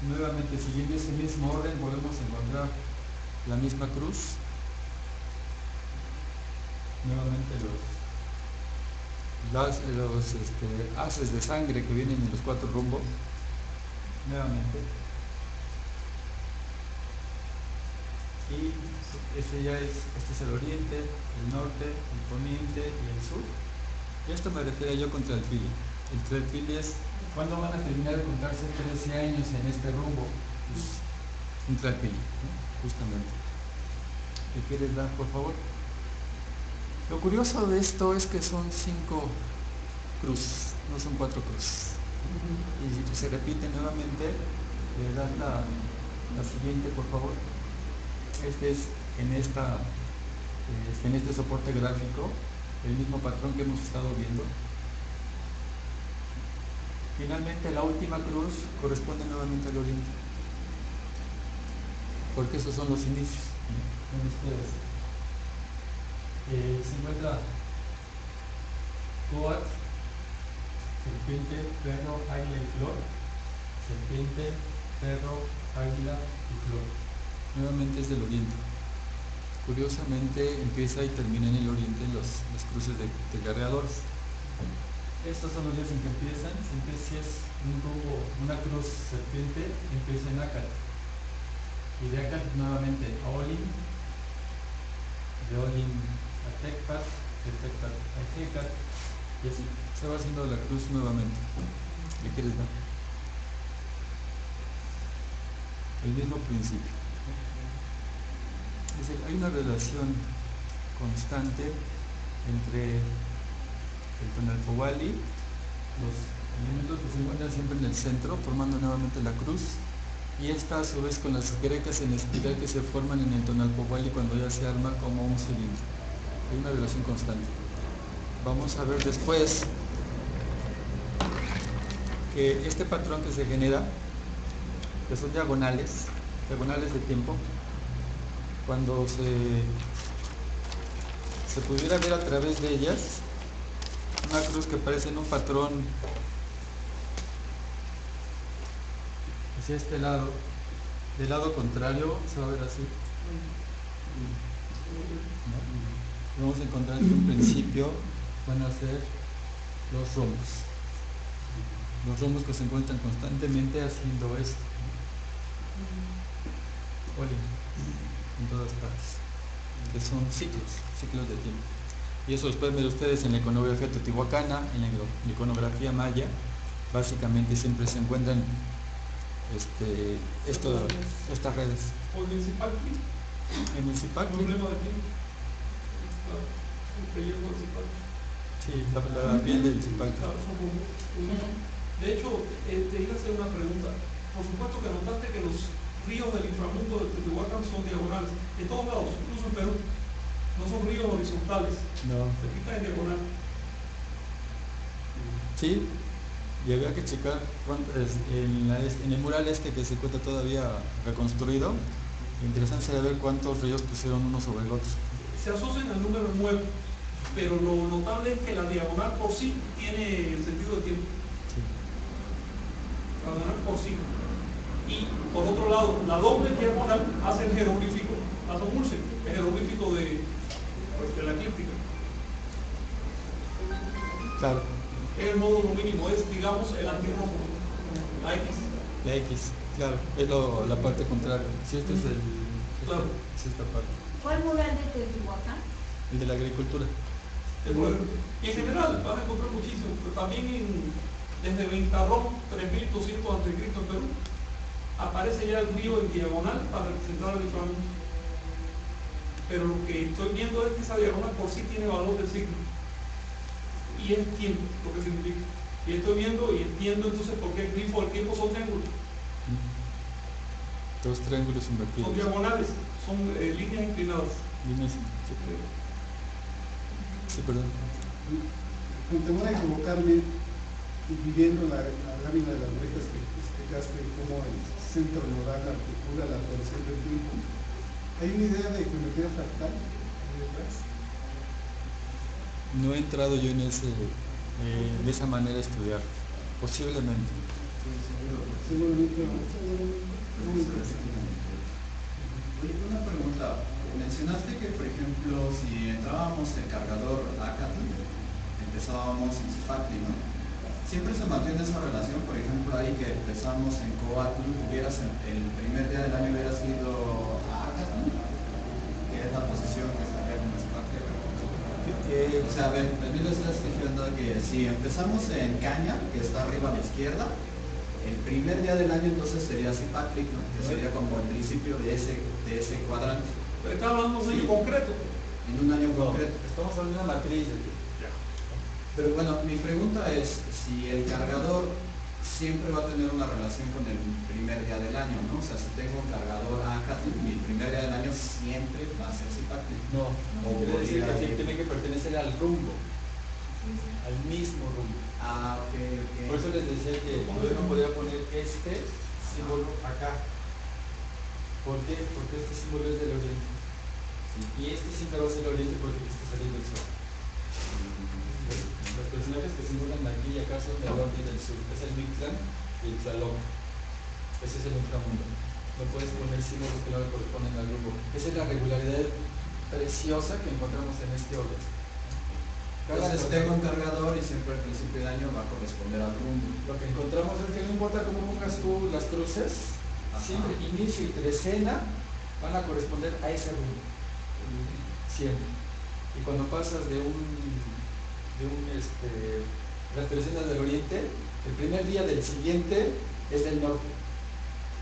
Speaker 1: Nuevamente, siguiendo ese mismo orden, volvemos a encontrar la misma cruz. Nuevamente los, las- los este, haces de sangre que vienen en los cuatro rumbos. Nuevamente. Y este ya es, este es el oriente, el norte, el poniente y el sur. Y esto me refiero yo contra el pili. El Tlalpili es cuando van a terminar de contarse 13 años en este rumbo. Pues, un Tlalpili, ¿no? justamente. ¿Me quieres dar, por favor? Lo curioso de esto es que son cinco cruces, no son cuatro cruces. Y se repite nuevamente, le das la, la siguiente, por favor. Este es en, esta, este, en este soporte gráfico, el mismo patrón que hemos estado viendo. Finalmente, la última cruz corresponde nuevamente al oriente, porque esos son los inicios. Ven ustedes. Eh, se encuentra Coat, serpiente, perro, águila y flor. Serpiente, perro, águila y flor. Nuevamente es del oriente. Curiosamente empieza y termina en el oriente en los, los cruces de, de guerreadores. Estos son los días en que empiezan. Si es un rumbo, una cruz serpiente, empieza en Acat. Y de Acat nuevamente a Olin, de Olin a Tecpat, de Tecpat a Hecat, y así se va haciendo la cruz nuevamente. ¿Qué quieres ver? El mismo principio. Hay una relación constante entre el Tonalpowali, los elementos que se encuentran siempre en el centro, formando nuevamente la cruz, y esta a su vez con las grecas en espiral que se forman en el Tonalpowali cuando ya se arma como un cilindro. Hay una relación constante. Vamos a ver después que este patrón que se genera, que son diagonales, diagonales de tiempo, cuando se, se pudiera ver a través de ellas, una cruz que parece en un patrón hacia este lado, del lado contrario se va a ver así. ¿no? Vamos a encontrar que en principio van a ser los rombos. Los rombos que se encuentran constantemente haciendo esto. En todas partes. Que son ciclos, ciclos de tiempo. Y eso los pueden ver ustedes en la iconografía teotihuacana, en la iconografía maya. Básicamente siempre se encuentran este, esto- estas redes.
Speaker 5: O el Zipacli,
Speaker 1: En el
Speaker 5: problema de piel. El pellejo del Zipacli.
Speaker 1: sí, la, la piel del
Speaker 5: son como- De hecho, eh, te iba a hacer una pregunta. Por supuesto que notaste que los ríos del inframundo de Teotihuacán son diagonales. En todos lados, incluso en Perú. No son ríos horizontales.
Speaker 1: No.
Speaker 5: Se fijan en diagonal.
Speaker 1: Sí, y había que checar en, la en el mural este que se encuentra todavía reconstruido. Interesante sería ver cuántos ríos pusieron uno sobre el otro.
Speaker 5: Se asocian al número 9, pero lo notable es que la diagonal por sí tiene el sentido de tiempo.
Speaker 1: Sí.
Speaker 5: La diagonal por sí. Y por otro lado, la doble diagonal hace el jeroglífico, la dulce, el jeroglífico de, pues, de la eclíptica.
Speaker 1: Claro,
Speaker 5: Es el módulo mínimo, es digamos el antirrojo, la X.
Speaker 1: la X, claro, es lo- la parte contraria. Si este es el.
Speaker 5: Claro.
Speaker 1: Es esta parte.
Speaker 2: ¿Cuál mural de Teotihuacán?
Speaker 1: El de la agricultura.
Speaker 5: El. Y en general van a encontrar muchísimo, pero también en- desde Ventarrón, 3200 a.C. en Perú, aparece ya el río en diagonal para representar al inframundo. Pero lo que estoy viendo es que esa diagonal por sí tiene valor del signo. Y entiendo lo que significa. Y estoy viendo y entiendo entonces por qué el grifo del tiempo son triángulos.
Speaker 1: Dos triángulos
Speaker 5: Son
Speaker 1: invertidos.
Speaker 5: diagonales, son eh, líneas inclinadas.
Speaker 1: Líneas- sí, Sí, perdón.
Speaker 6: Con temor a equivocarme, y viviendo la, la lámina de las orejas que explicaste cómo el centro nodal articula la torsión del tiempo, ¿hay una idea de geometría fractal?
Speaker 1: No he entrado yo en ese, eh, de esa manera a estudiar. Posiblemente.
Speaker 6: Seguramente.
Speaker 4: Oye, una pregunta. Mencionaste que, por ejemplo, si entrábamos el cargador ACAT, empezábamos en Cifacti, ¿no? Siempre se mantiene esa relación, por ejemplo, ahí que empezamos en Coatl, hubieras el primer día del año hubiera sido ACAT, que es la posición que estaría en Cifacti.
Speaker 1: Eh,
Speaker 4: O sea, mí lo estás diciendo que si empezamos en Caña, que está arriba a la izquierda, el primer día del año entonces sería Cipacli, ¿no? que sería como el principio de ese, de ese cuadrante,
Speaker 5: Pero está hablando de un año concreto.
Speaker 4: en un año concreto.
Speaker 1: estamos hablando de una matriz.
Speaker 4: Pero bueno, mi pregunta es si el cargador siempre va a tener una relación con el primer día del año, ¿no? O sea, si tengo un cargador ACAT, mi primer día del año siempre va a ser Cipacli.
Speaker 1: No,
Speaker 4: O
Speaker 1: quiere decir que tiene que pertenecer al rumbo, al mismo rumbo.
Speaker 4: Ah, ok, ok.
Speaker 1: Por eso les decía que yo no podría poner este símbolo acá. ¿Por qué? Porque este símbolo es del oriente. Y este siempre va a ser el oriente porque está saliendo el sol. Los personajes que simulan aquí y acá son del norte y del sur. Es el Mictlán y el Tlaloc. Ese es el inframundo. No puedes poner símbolos que no le corresponden al grupo. Esa es la regularidad preciosa que encontramos en este orden. Cada
Speaker 4: Entonces tengo un cargador y siempre al principio de año va a corresponder al rumbo.
Speaker 1: Lo que encontramos es que no importa cómo pongas tú las cruces,
Speaker 4: Ajá.
Speaker 1: siempre inicio y trecena van a corresponder a ese rumbo. Siempre. Y cuando pasas de un, de un este, las trecenas del oriente, el primer día del siguiente es del norte.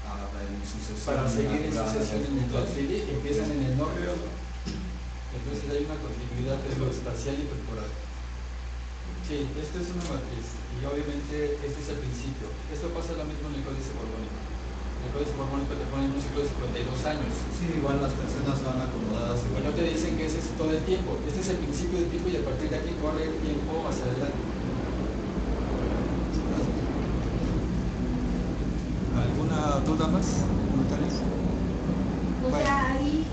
Speaker 4: Ah, en sucesión
Speaker 1: Para seguir en sucesión en el norte, empiezan en el norte. Entonces hay una continuidad espacial y temporal. Sí, esto es una matriz y obviamente este es el principio. Esto pasa lo mismo en el códice códice borbónico te ponen un ciclo de 52 años
Speaker 4: Sí, igual las personas van acomodadas
Speaker 1: y
Speaker 4: igual.
Speaker 1: no te dicen que ese es todo el tiempo. Este es el principio del tiempo y a partir de aquí corre el tiempo hacia adelante. ¿Alguna duda más? ¿Comentarios?
Speaker 2: O sea, ahí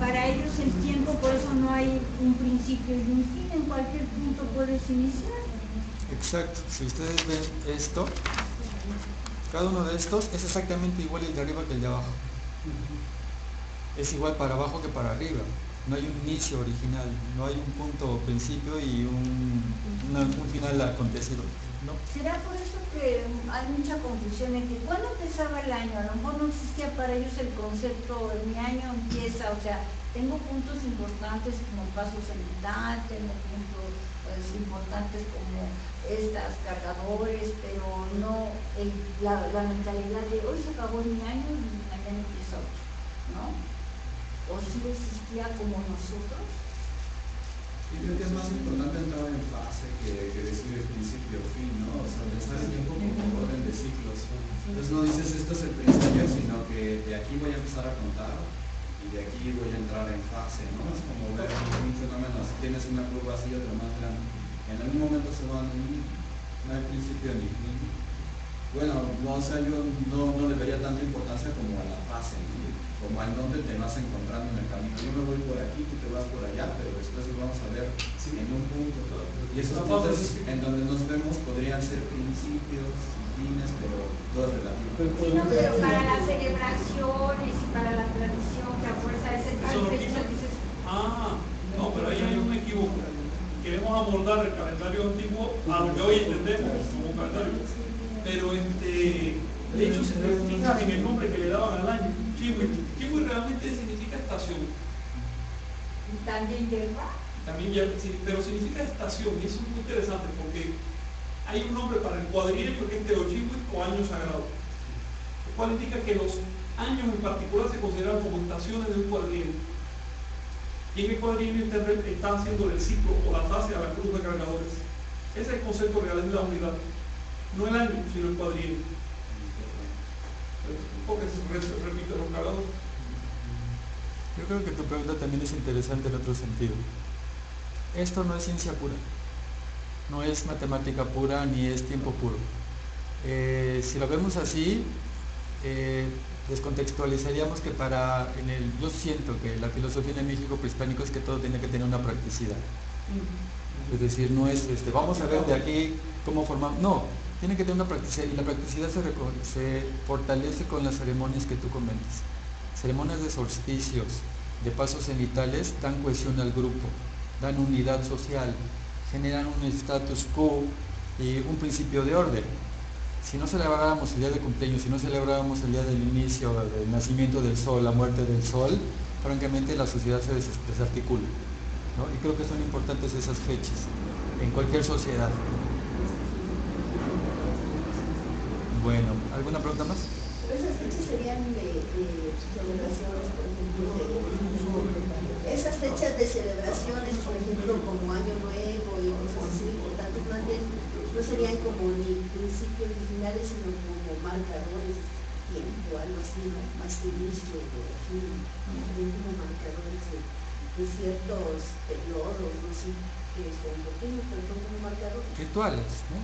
Speaker 2: para ellos el tiempo, por eso no hay un principio y un fin, en cualquier punto puedes iniciar.
Speaker 1: Exacto. Si ustedes ven esto, cada uno de estos es exactamente igual el de arriba que el de abajo. Es igual para abajo que para arriba. No hay un inicio original, no hay un punto principio y un, una- un final acontecido. ¿no?
Speaker 2: ¿Será por eso que hay mucha confusión en que cuándo empezaba el año? A lo mejor no existía para ellos el concepto, mi año empieza, o sea, tengo puntos importantes como pasos en mitad, tengo puntos pues, importantes como estas cargadores, pero no el- la, la mentalidad de hoy se acabó mi año y mañana empieza otro, ¿no? O si existía como nosotros.
Speaker 4: Yo creo que es más importante entrar en fase que, que decir el principio o fin, ¿no? O sea, pensar el tiempo como orden de ciclos. Entonces no dices esto es el principio, sino que de aquí voy a empezar a contar y de aquí voy a entrar en fase, ¿no? Es como ver un fenómeno, si tienes una curva así, otra más grande. En algún momento se van, no hay principio ni fin. Bueno, no, o sea, yo no, no le vería tanta importancia como a la fase, ¿no? como en dónde te vas encontrando en el camino. Yo me voy por aquí, tú te vas por allá, pero después lo vamos a ver en un punto. Y esos puntos en donde nos vemos podrían ser principios, fines, pero todo es relativo.
Speaker 6: Pero
Speaker 2: Sí, no, pero para las celebraciones y para la tradición que a fuerza fecha
Speaker 5: quita.
Speaker 2: dices,
Speaker 5: Ah, no, pero ahí hay un equívoco. Queremos amoldar el calendario antiguo a lo que hoy entendemos como calendario. Pero este, de hecho, si te fijas en el nombre que le daban al año, Kiwi, Kiwi realmente significa estación.
Speaker 2: y también yerba.
Speaker 5: También ya, sí, pero significa estación, y eso es muy interesante porque hay un nombre para el cuadrillo que es Teochiwi o año sagrado. lo cual indica que los años en particular se consideran como estaciones de un cuadrienio. Y en el cuadrienio está haciendo el ciclo o la fase a la cruz de cargadores. Ese es el concepto real, es la unidad. No el año, sino el cuadrienio. Porque se repite los cargadores.
Speaker 1: Yo creo que tu pregunta también es interesante en otro sentido. Esto no es ciencia pura, no es matemática pura ni es tiempo puro. Eh, si lo vemos así, eh, descontextualizaríamos que para, en el, yo siento que la filosofía en el México prehispánico es que todo tiene que tener una practicidad. Es decir, no es, este, vamos a ver de aquí cómo formamos, no, tiene que tener una practicidad y la practicidad se, se fortalece con las ceremonias que tú comentas. Ceremonias de solsticios, de pasos cenitales, dan cohesión al grupo, dan unidad social, generan un status quo y un principio de orden. Si no celebráramos el día de cumpleaños, si no celebráramos el día del inicio, del nacimiento del sol, la muerte del sol, francamente la sociedad se desarticula. Y creo que son importantes esas fechas en cualquier sociedad. Bueno, ¿alguna pregunta más?
Speaker 7: esas fechas serían de, celebraciones, por ejemplo, esas fechas de celebraciones, por ejemplo, como Año Nuevo y cosas así importantes, más bien no serían como ni principios ni finales, sino como marcadores de tiempo, algo así, más que inicio de fin, como marcadores de, ciertos periodos, no sé que son pequeños, pero son como marcadores.
Speaker 1: Rituales, ¿no?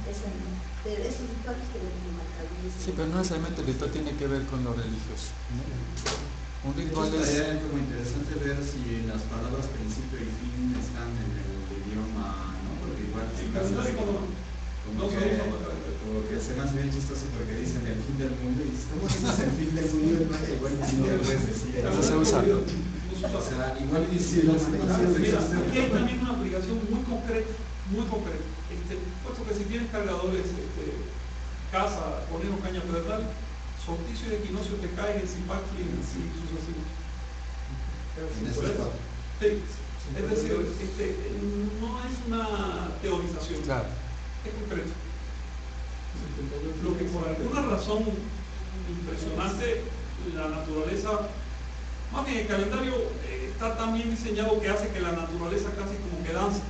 Speaker 7: pero esos rituales que como marcadores.
Speaker 1: Sí, pero no necesariamente el ritual tiene que ver con lo religioso. ¿no?
Speaker 4: Un ritual es... Sería como interesante ver si las palabras principio y fin están en el idioma, ¿no? Porque igual en casos como, como que, como que se me hace bien chistoso porque dicen el fin del mundo y estamos en el fin del mundo, igual no lo puedes decir.
Speaker 1: Eso se usa.
Speaker 4: O sea, igual y si
Speaker 5: Mira, aquí hay también una aplicación muy concreta, muy concreta. Este, puesto que si tienes cargadores, este, casa, ponemos caña pedal, solsticio y equinoccio te caen en Zipacli y así sucesivamente. Sí. Es decir, este, no es una teorización,
Speaker 1: claro.
Speaker 5: es concreto. Lo que por alguna razón impresionante la naturaleza más bien, el calendario eh, está tan bien diseñado que hace que la naturaleza casi como que danza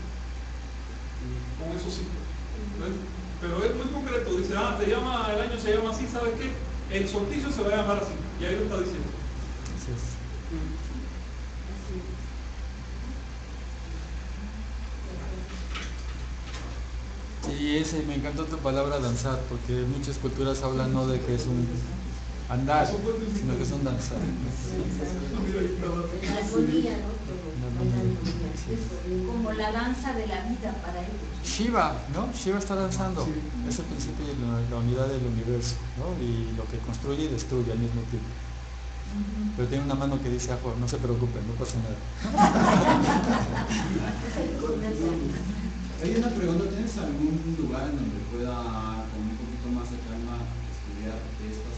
Speaker 5: con esos ciclos. Pero es muy concreto, dice, ah, te llama, el año se llama así, ¿sabes qué? El solsticio se va a llamar así, y ahí lo está diciendo.
Speaker 1: Y ese, me encantó tu palabra danzar, porque muchas culturas hablan no de que es un andar, sino que son danzar.
Speaker 2: Como la danza de la vida para ellos.
Speaker 1: Shiva, ¿no? Shiva está danzando. Es el principio de la, unidad del universo, ¿no? Y lo que construye y destruye al mismo tiempo. Pero tiene una mano que dice, ajo, no se preocupen, no pasa nada.
Speaker 4: Hay una pregunta, ¿tienes algún lugar en donde pueda, con un poquito más de calma, estudiar estas
Speaker 1: un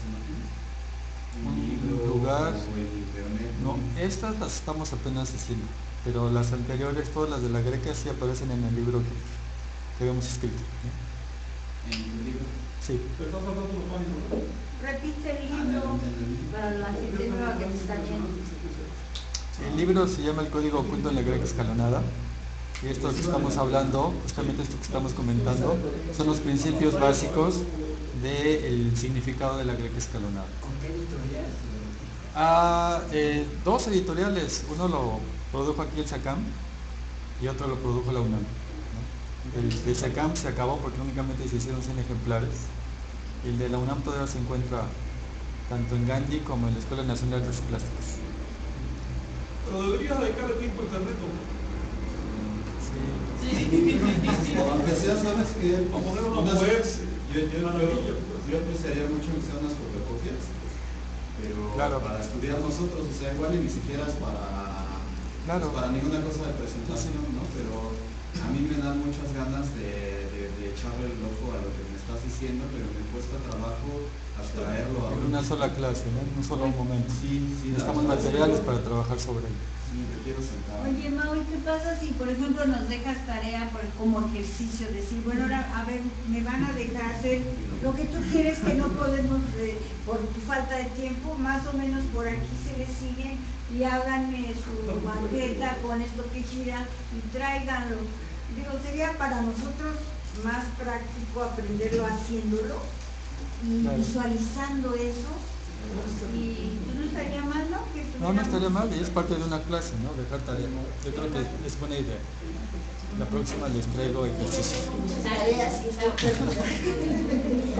Speaker 1: lugar. No, estas las estamos apenas haciendo, pero las anteriores, todas las de la greca sí aparecen en el libro que, que habíamos escrito.
Speaker 4: ¿En el libro?
Speaker 1: Sí.
Speaker 2: Repite el libro para la gente nueva que está viendo.
Speaker 1: El libro se llama El Código Oculto en la Greca Escalonada. Y esto que estamos hablando, justamente esto que estamos comentando, son los principios básicos del significado de la greca escalonada.
Speaker 4: ¿Con qué editorial?
Speaker 1: Ah, eh, dos editoriales, uno lo produjo aquí el SACAM y otro lo produjo la UNAM. El de SACAM se acabó porque únicamente se hicieron 100 ejemplares. El de la UNAM todavía se encuentra tanto en Gandhi como en la Escuela Nacional de Artes Plásticas.
Speaker 5: Pero deberías dedicarle tiempo a internet,
Speaker 4: Sí. Aunque sea, sabes que.
Speaker 5: A poner una web
Speaker 4: yo, yo, yo, yo apreciaría mucho que sean unas fotocopias, pero para estudiar nosotros, o sea, igual y ni siquiera es para,
Speaker 1: claro.
Speaker 4: para ninguna cosa de presentación, ¿no? Pero a mí me dan muchas ganas de, de, echarle el ojo a lo que me estás diciendo, pero me cuesta trabajo abstraerlo a
Speaker 1: En una sola clase, ¿no? en un solo momento.
Speaker 4: Sí, sí,
Speaker 1: Necesitamos materiales para trabajar sobre ello.
Speaker 4: Sí, me quiero sentar.
Speaker 2: Oye, Mau, ¿y qué pasa si, por ejemplo, nos dejas tarea por- como ejercicio? Decir, bueno, ahora, a ver, me van a dejar hacer lo que tú quieres que no podemos, eh, por tu falta de tiempo, más o menos por aquí se les sigue y háganme su maqueta con esto que gira y tráiganlo. Digo, sería para nosotros más práctico aprenderlo haciéndolo y
Speaker 1: Claro.
Speaker 2: visualizando eso. Y no estaría mal, ¿no? Que
Speaker 1: No, no estaría mal, y es parte de una clase, ¿no? Dejar tarea. Yo creo que es buena idea. La próxima les traigo ejercicio.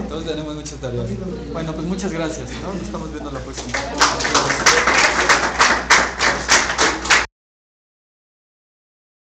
Speaker 1: Todos tenemos muchas tareas. Bueno, pues muchas gracias, ¿no? Nos estamos viendo la próxima.